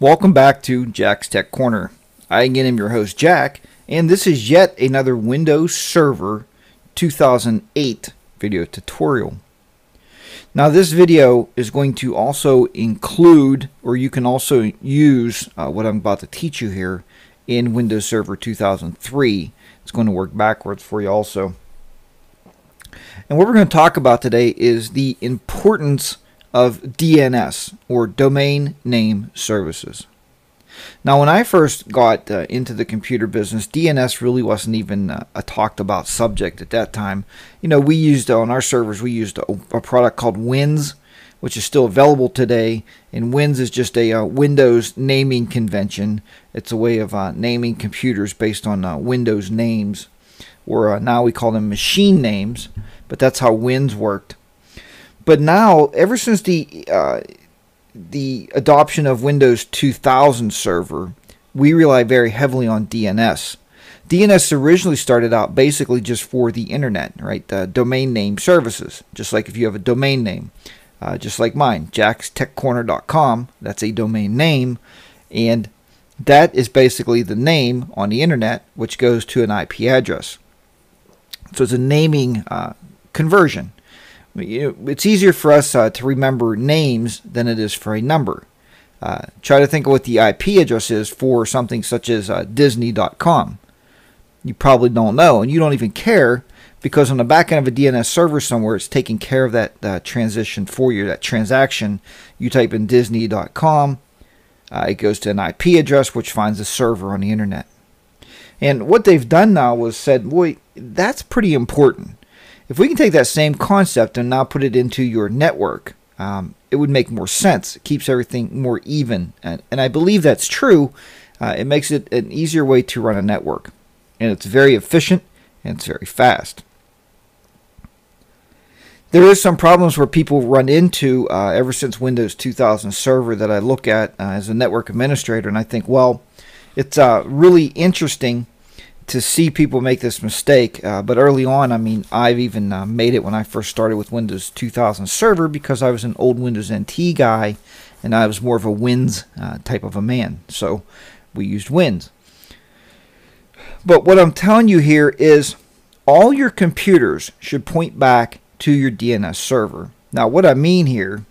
Welcome back to Jack's Tech Corner. I again am your host, Jack, and this is yet another Windows Server 2008 video tutorial. Now, this video is going to also include, or you can also use uh, what I'm about to teach you here in Windows Server 2003. It's going to work backwards for you also. And what we're going to talk about today is the importance of DNS or domain name services. Now, when I first got uh, into the computer business, DNS really wasn't even uh, a talked about subject at that time. You know, we used uh, on our servers, we used a, a, product called WINS, which is still available today. And WINS is just a uh, Windows naming convention. It's a way of uh, naming computers based on uh, Windows names, or now we call them machine names, but that's how WINS worked. But now, ever since the uh, the adoption of Windows 2000 Server, we rely very heavily on DNS. DNS originally started out basically just for the internet, right? Domain name services, just like if you have a domain name, uh, just like mine, jackstechcorner.com. That's a domain name, and that is basically the name on the internet, which goes to an IP address. So it's a naming uh, conversion it's easier for us uh, to remember names than it is for a number. Uh, try to think of what the IP address is for something such as uh, Disney.com. You probably don't know, and you don't even care because on the back end of a DNS server somewhere, it's taking care of that uh, transition for you, that transaction. You type in Disney.com, uh, it goes to an IP address which finds a server on the internet. And what they've done now was said, boy, that's pretty important. If we can take that same concept and now put it into your network, um, it would make more sense. It keeps everything more even. And, and I believe that's true. Uh, it makes it an easier way to run a network. And it's very efficient and it's very fast. There is some problems where people run into uh, ever since Windows 2000 Server that I look at uh, as a network administrator, and I think, well, it's uh, really interesting to see people make this mistake. Uh, but early on, I mean, I've even uh, made it when I first started with Windows 2000 Server because I was an old Windows NT guy and I was more of a WINS uh, type of a man. So we used WINS. But what I'm telling you here is all your computers should point back to your DNS server. Now, what I mean here,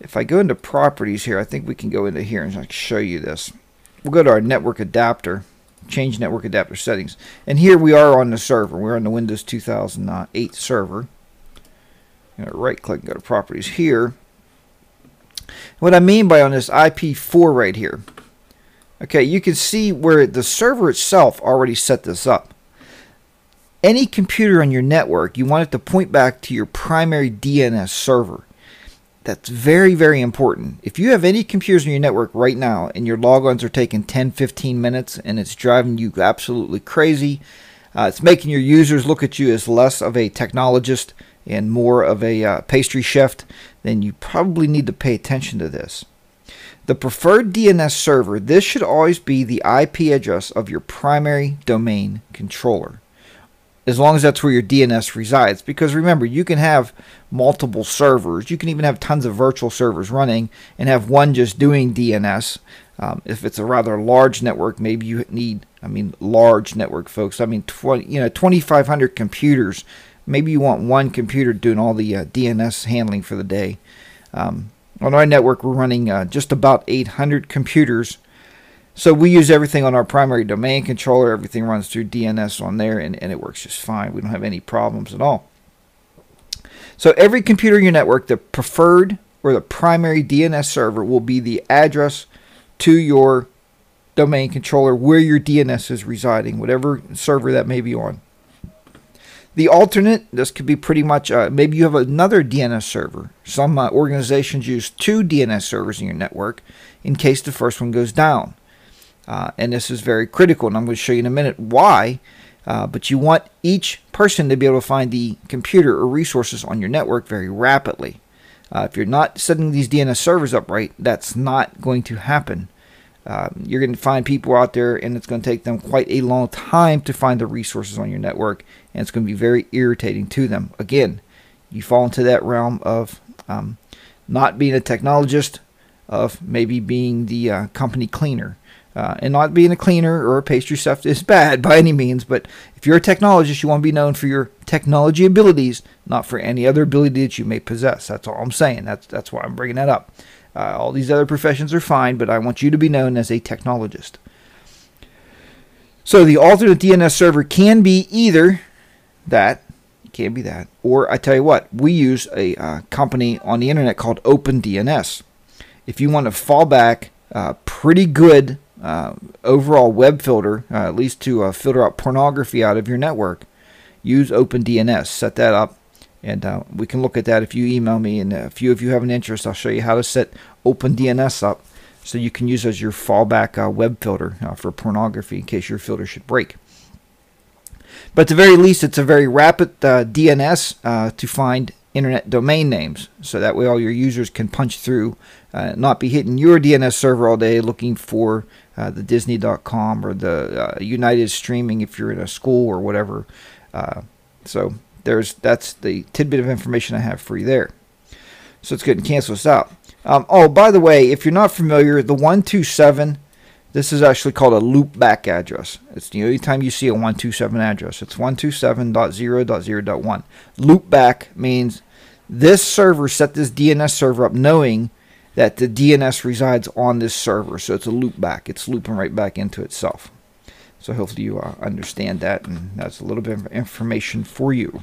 if I go into properties here, I think we can go into here and I can show you this. We'll go to our network adapter change network adapter settings. And here we are on the server. We're on the Windows 2008 server. right click and go to properties here. What I mean by on this IP4 right here, okay, you can see where the server itself already set this up. Any computer on your network, you want it to point back to your primary DNS server. That's very, very important. If you have any computers in your network right now and your logons are taking 10, 15 minutes and it's driving you absolutely crazy, uh, it's making your users look at you as less of a technologist and more of a uh, pastry chef, then you probably need to pay attention to this. The preferred DNS server, this should always be the IP address of your primary domain controller as long as that's where your DNS resides. Because remember, you can have multiple servers. You can even have tons of virtual servers running and have one just doing DNS. Um, if it's a rather large network, maybe you need, I mean, large network, folks. I mean, 20, you know, 2,500 computers. Maybe you want one computer doing all the uh, DNS handling for the day. Um, on our network, we're running uh, just about 800 computers so we use everything on our primary domain controller. Everything runs through DNS on there, and, and it works just fine. We don't have any problems at all. So every computer in your network, the preferred or the primary DNS server will be the address to your domain controller where your DNS is residing, whatever server that may be on. The alternate, this could be pretty much, uh, maybe you have another DNS server. Some uh, organizations use two DNS servers in your network in case the first one goes down. Uh, and this is very critical, and I'm going to show you in a minute why. Uh, but you want each person to be able to find the computer or resources on your network very rapidly. Uh, if you're not setting these DNS servers up right, that's not going to happen. Um, you're going to find people out there, and it's going to take them quite a long time to find the resources on your network, and it's going to be very irritating to them. Again, you fall into that realm of um, not being a technologist, of maybe being the uh, company cleaner. Uh, and not being a cleaner or a pastry chef is bad by any means, but if you're a technologist, you want to be known for your technology abilities, not for any other ability that you may possess. That's all I'm saying. That's that's why I'm bringing that up. Uh, all these other professions are fine, but I want you to be known as a technologist. So the alternate DNS server can be either that, can be that, or I tell you what, we use a uh, company on the internet called OpenDNS. If you want to fall back, uh, pretty good uh, overall web filter, uh, at least to uh, filter out pornography out of your network, use OpenDNS. Set that up, and uh, we can look at that if you email me. And if you if you have an interest, I'll show you how to set OpenDNS up so you can use as your fallback uh, web filter for pornography in case your filter should break. But at the very least, it's a very rapid DNS to find internet domain names so that way all your users can punch through uh, not be hitting your DNS server all day looking for uh, the Disney.com or the uh, United streaming if you're in a school or whatever. Uh, so there's that's the tidbit of information I have for you there. So let's go and cancel this out. Um, oh, by the way, if you're not familiar, the 127, this is actually called a loopback address. It's the only time you see a 127 address. It's 127.0.0.1. Loopback means this server set this DNS server up knowing that the DNS resides on this server. So it's a loop back. It's looping right back into itself. So hopefully you uh, understand that, and that's a little bit of information for you.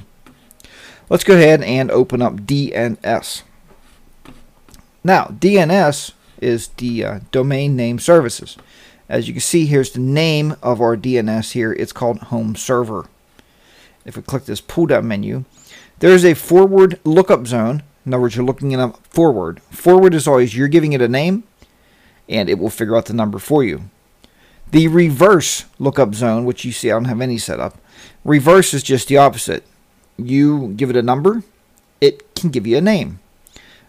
Let's go ahead and open up DNS. Now, DNS is the uh, domain name services. As you can see, here's the name of our DNS here. It's called home server. If we click this pull down menu, there's a forward lookup zone in other words, you're looking it up forward. Forward is always you're giving it a name, and it will figure out the number for you. The reverse lookup zone, which you see I don't have any set up, reverse is just the opposite. You give it a number, it can give you a name.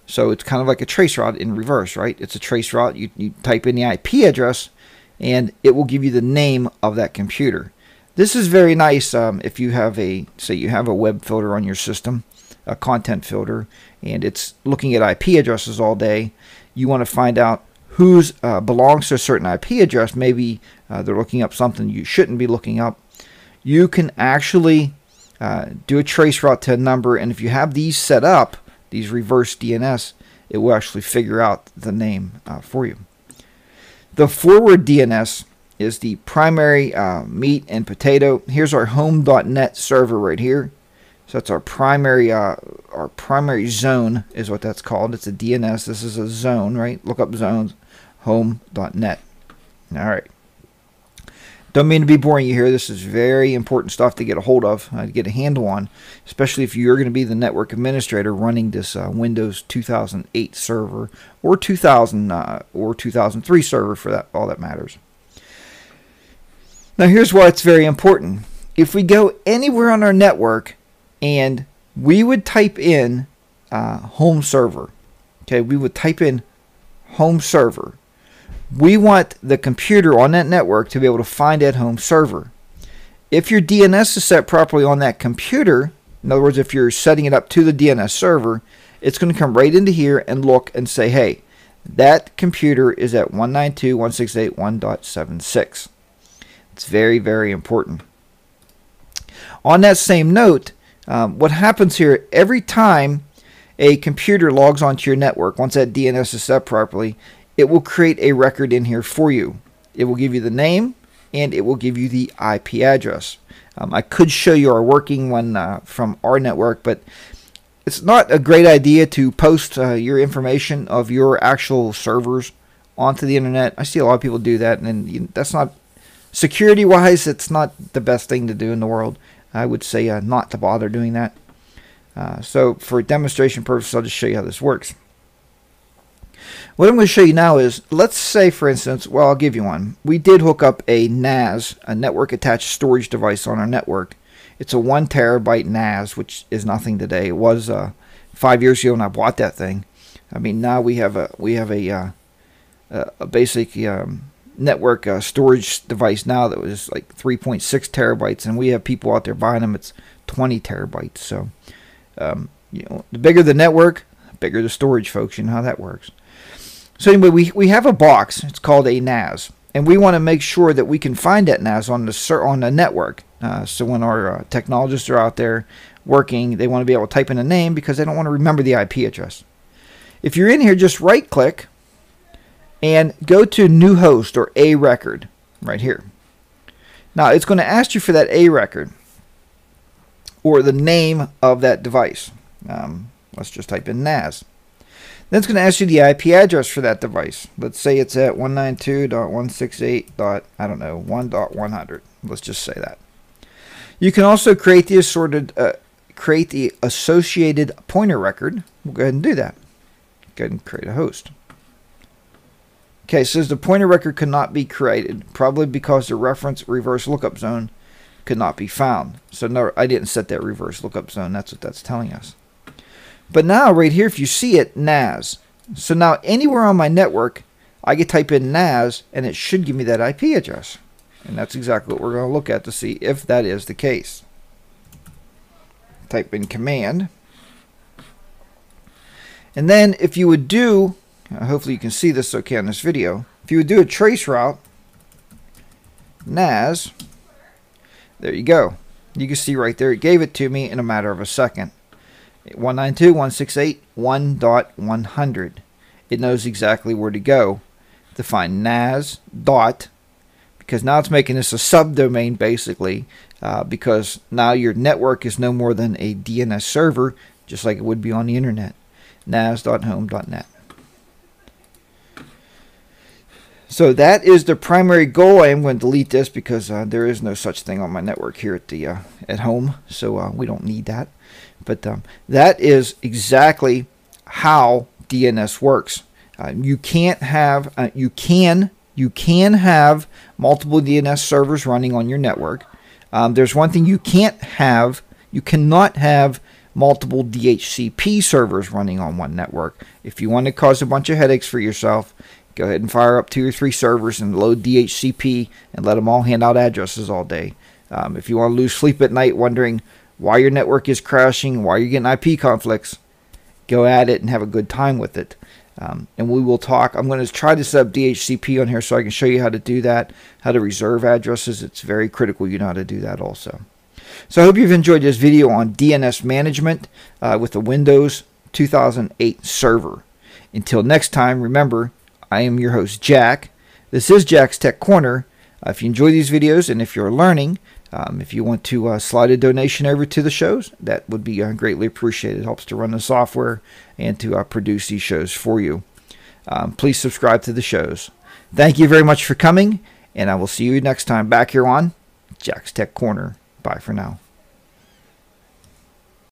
So it's kind of like a trace route in reverse, right? It's a trace route. You, you type in the IP address, and it will give you the name of that computer. This is very nice um, if you have a, say you have a web filter on your system, a content filter, and it's looking at IP addresses all day. You want to find out whose uh, belongs to a certain IP address. Maybe uh, they're looking up something you shouldn't be looking up. You can actually uh, do a trace route to a number, and if you have these set up, these reverse DNS, it will actually figure out the name uh, for you. The forward DNS is the primary uh, meat and potato. Here's our home.net server right here. So that's our primary uh, our primary zone is what that's called. It's a DNS. This is a zone, right? Look up zones, home.net. All right. Don't mean to be boring you here. This is very important stuff to get a hold of, uh, to get a handle on, especially if you're going to be the network administrator running this uh, Windows 2008 server or 2000 uh, or 2003 server for that all that matters. Now here's why it's very important. If we go anywhere on our network and we would type in uh, home server. Okay, we would type in home server. We want the computer on that network to be able to find that home server. If your DNS is set properly on that computer, in other words, if you're setting it up to the DNS server, it's going to come right into here and look and say, hey, that computer is at 192.168.1.76. It's very, very important. On that same note, um, what happens here, every time a computer logs onto your network, once that DNS is set properly, it will create a record in here for you. It will give you the name and it will give you the IP address. Um, I could show you our working one uh, from our network, but it's not a great idea to post uh, your information of your actual servers onto the internet. I see a lot of people do that, and you, that's not security wise. It's not the best thing to do in the world. I would say uh, not to bother doing that. Uh, so for demonstration purposes, I'll just show you how this works. What I'm going to show you now is, let's say for instance, well I'll give you one. We did hook up a NAS, a network attached storage device on our network. It's a one terabyte NAS, which is nothing today. It was uh, five years ago when I bought that thing. I mean now we have a we have a, uh, a basic um, network uh, storage device now that was like 3.6 terabytes, and we have people out there buying them. It's 20 terabytes. So, um, you know, the bigger the network, the bigger the storage, folks. You know how that works. So anyway, we, we have a box. It's called a NAS. And we want to make sure that we can find that NAS on the, on the network. Uh, so when our uh, technologists are out there working, they want to be able to type in a name because they don't want to remember the IP address. If you're in here, just right click and go to new host or a record right here. Now it's going to ask you for that a record or the name of that device. Um, let's just type in NAS. Then it's going to ask you the IP address for that device. Let's say it's at 192.168. I don't know 1.100. Let's just say that. You can also create the assorted, uh, create the associated pointer record. We'll go ahead and do that. Go ahead and create a host. Okay, says the pointer record could not be created, probably because the reference reverse lookup zone could not be found. So no, I didn't set that reverse lookup zone. That's what that's telling us. But now right here, if you see it, NAS. So now anywhere on my network, I can type in NAS and it should give me that IP address. And that's exactly what we're going to look at to see if that is the case. Type in command. And then if you would do uh, hopefully you can see this okay on this video. If you would do a trace route, NAS, there you go. You can see right there, it gave it to me in a matter of a second. 192.168.1.100. It knows exactly where to go to find NAS dot, because now it's making this a subdomain basically, uh, because now your network is no more than a DNS server, just like it would be on the internet. NAS.home.net. So that is the primary goal. I am going to delete this because uh, there is no such thing on my network here at the uh, at home, so uh, we don't need that. But um, that is exactly how DNS works. Uh, you can't have uh, you can you can have multiple DNS servers running on your network. Um, there's one thing you can't have. You cannot have multiple DHCP servers running on one network. If you want to cause a bunch of headaches for yourself, Go ahead and fire up two or three servers and load DHCP and let them all hand out addresses all day. Um, if you want to lose sleep at night wondering why your network is crashing, why you're getting IP conflicts, go at it and have a good time with it. Um, and we will talk. I'm going to try to set up DHCP on here so I can show you how to do that, how to reserve addresses. It's very critical you know how to do that also. So I hope you've enjoyed this video on DNS management uh, with the Windows 2008 server. Until next time, remember, I am your host, Jack. This is Jack's Tech Corner. Uh, if you enjoy these videos and if you're learning, um, if you want to uh, slide a donation over to the shows, that would be uh, greatly appreciated. It helps to run the software and to uh, produce these shows for you. Um, please subscribe to the shows. Thank you very much for coming, and I will see you next time back here on Jack's Tech Corner. Bye for now.